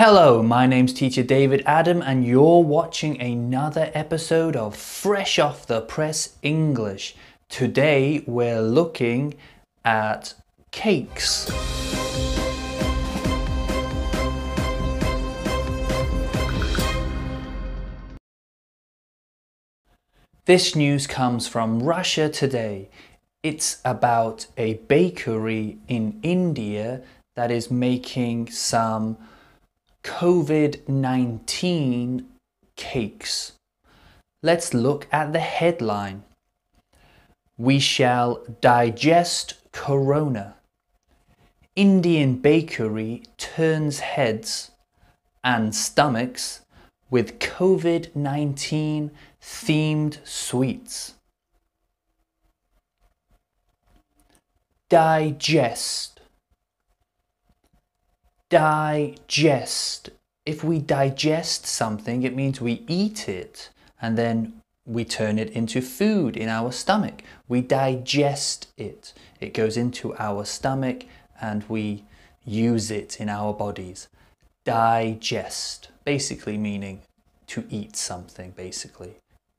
Hello, my name's Teacher David Adam, and you're watching another episode of Fresh Off the Press English. Today we're looking at cakes. This news comes from Russia Today. It's about a bakery in India that is making some COVID 19 cakes. Let's look at the headline. We shall digest corona. Indian bakery turns heads and stomachs with COVID 19 themed sweets. Digest. Digest. If we digest something, it means we eat it and then we turn it into food in our stomach. We digest it. It goes into our stomach and we use it in our bodies. Digest, basically meaning to eat something, basically.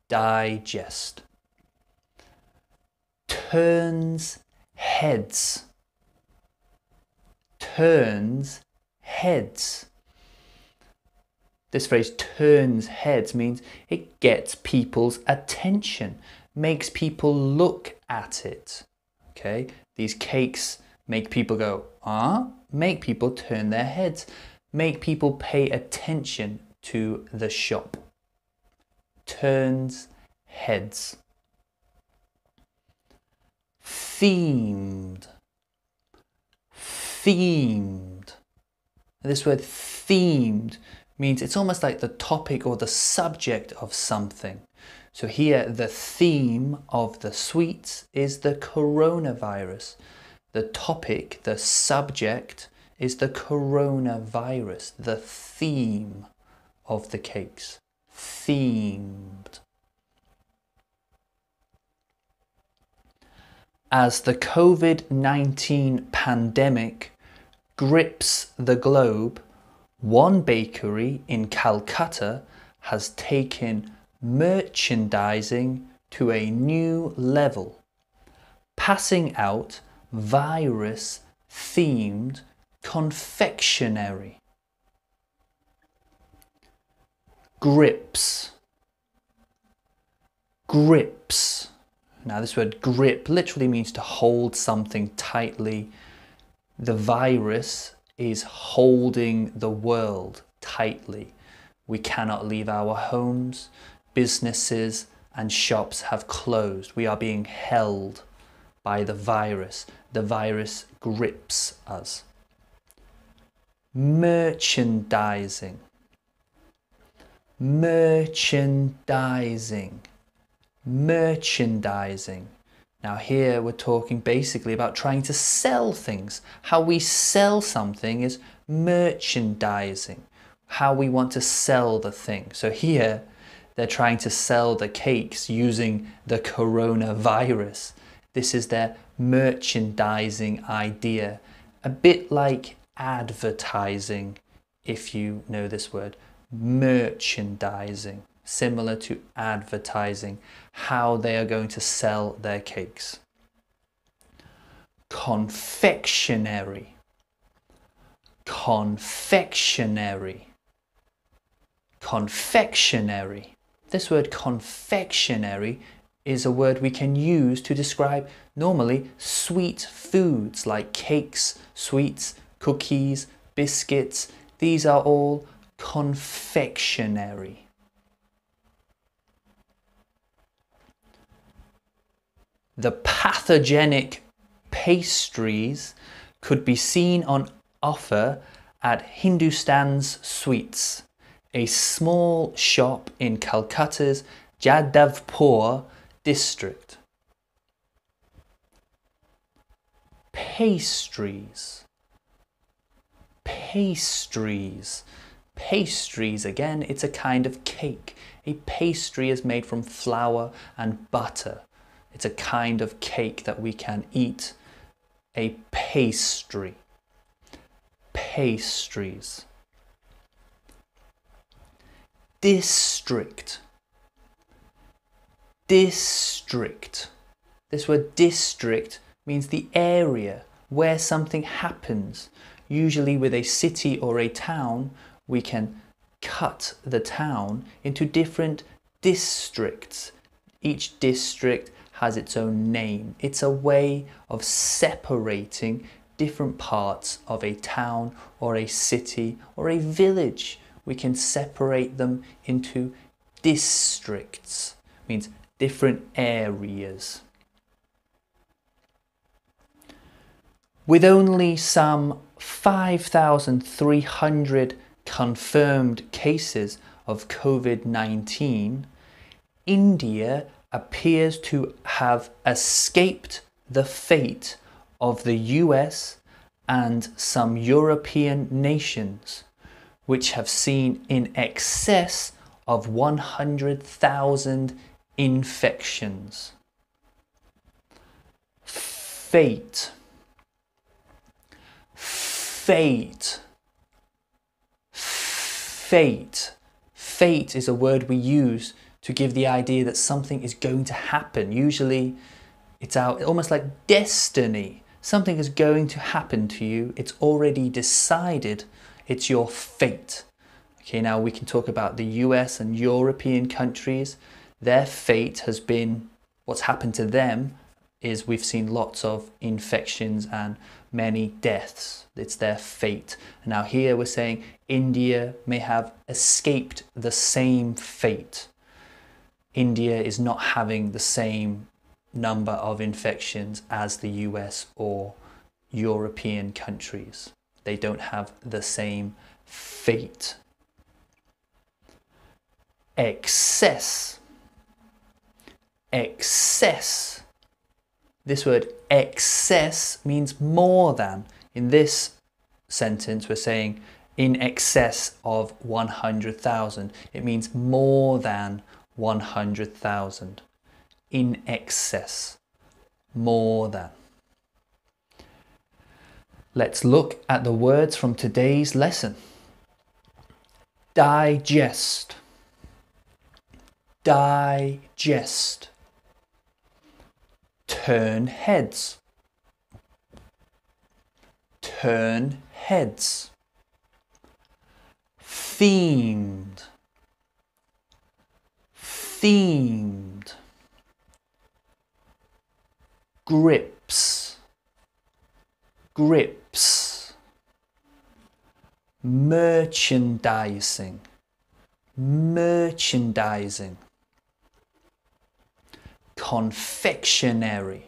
Digest. Turns heads. Turns heads. This phrase turns heads means it gets people's attention, makes people look at it. Okay, these cakes make people go, ah, make people turn their heads, make people pay attention to the shop. Turns heads. Themed. Themed. This word themed means it's almost like the topic or the subject of something. So here, the theme of the sweets is the coronavirus. The topic, the subject, is the coronavirus, the theme of the cakes. Themed. As the COVID 19 pandemic grips the globe, one bakery in Calcutta has taken merchandising to a new level, passing out virus themed confectionery. Grips. Grips. Now, this word grip literally means to hold something tightly. The virus is holding the world tightly. We cannot leave our homes. Businesses and shops have closed. We are being held by the virus. The virus grips us. Merchandising. Merchandising. Merchandising. Now, here we're talking basically about trying to sell things. How we sell something is merchandising, how we want to sell the thing. So, here they're trying to sell the cakes using the coronavirus. This is their merchandising idea, a bit like advertising, if you know this word. Merchandising similar to advertising, how they are going to sell their cakes. Confectionery. Confectionery. Confectionery. This word confectionery is a word we can use to describe normally sweet foods like cakes, sweets, cookies, biscuits. These are all confectionery. The pathogenic pastries could be seen on offer at Hindusthan's Sweets, a small shop in Calcutta's Jadavpur district. Pastries. Pastries. Pastries, again, it's a kind of cake. A pastry is made from flour and butter. It's a kind of cake that we can eat. A pastry. Pastries. district. District. This word district means the area where something happens. Usually, with a city or a town, we can cut the town into different districts. Each district has its own name. It's a way of separating different parts of a town or a city or a village. We can separate them into districts, means different areas. With only some 5,300 confirmed cases of COVID 19, India appears to have escaped the fate of the US and some European nations, which have seen in excess of 100,000 infections. Fate. Fate. Fate. Fate is a word we use to give the idea that something is going to happen. Usually, it's almost like destiny. Something is going to happen to you. It's already decided. It's your fate. Okay, now we can talk about the US and European countries. Their fate has been what's happened to them is we've seen lots of infections and many deaths. It's their fate. Now, here we're saying India may have escaped the same fate. India is not having the same number of infections as the US or European countries. They don't have the same fate. Excess. Excess. This word excess means more than. In this sentence, we're saying in excess of 100,000. It means more than 100,000. In excess. More than. Let's look at the words from today's lesson. Digest. Digest. Turn heads. Turn heads. Themed themed grips grips merchandising merchandising confectionery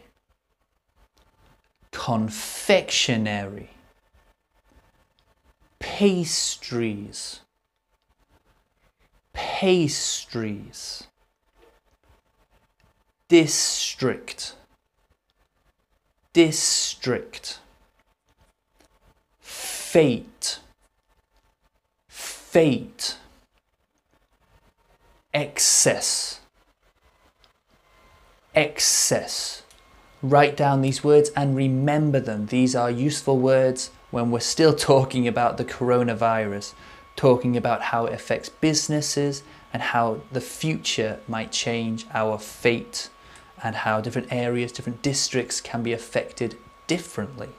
confectionery pastries pastries district. District. Fate. Fate. Excess. Excess. Write down these words and remember them. These are useful words when we're still talking about the coronavirus talking about how it affects businesses and how the future might change our fate and how different areas, different districts can be affected differently.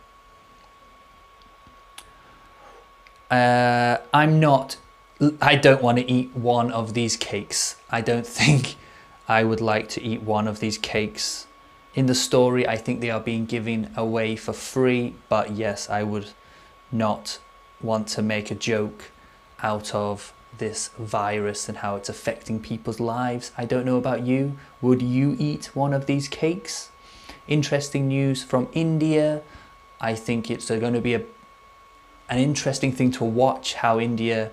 Uh, I'm not, I don't want to eat one of these cakes. I don't think I would like to eat one of these cakes. In the story, I think they are being given away for free, but yes, I would not want to make a joke out of this virus and how it's affecting people's lives. I don't know about you. Would you eat one of these cakes? Interesting news from India. I think it's going to be a, an interesting thing to watch how India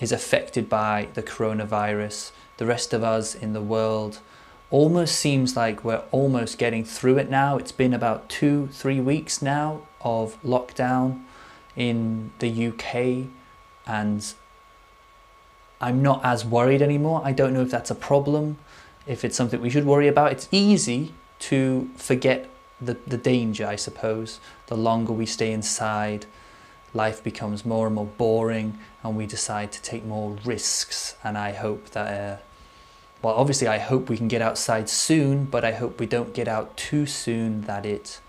is affected by the coronavirus. The rest of us in the world almost seems like we're almost getting through it now. It's been about two, three weeks now of lockdown in the UK and I'm not as worried anymore. I don't know if that's a problem, if it's something we should worry about. It's easy to forget the, the danger, I suppose, the longer we stay inside. life becomes more and more boring and we decide to take more risks. And I hope that, uh, well, obviously, I hope we can get outside soon, but I hope we don't get out too soon that it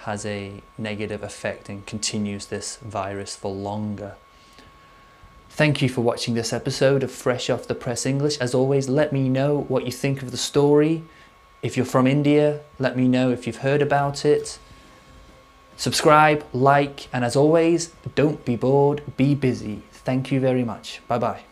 has a negative effect and continues this virus for longer. Thank you for watching this episode of Fresh Off the Press English. As always, let me know what you think of the story. If you're from India, let me know if you've heard about it. Subscribe, like, and as always, don't be bored, be busy. Thank you very much. Bye bye.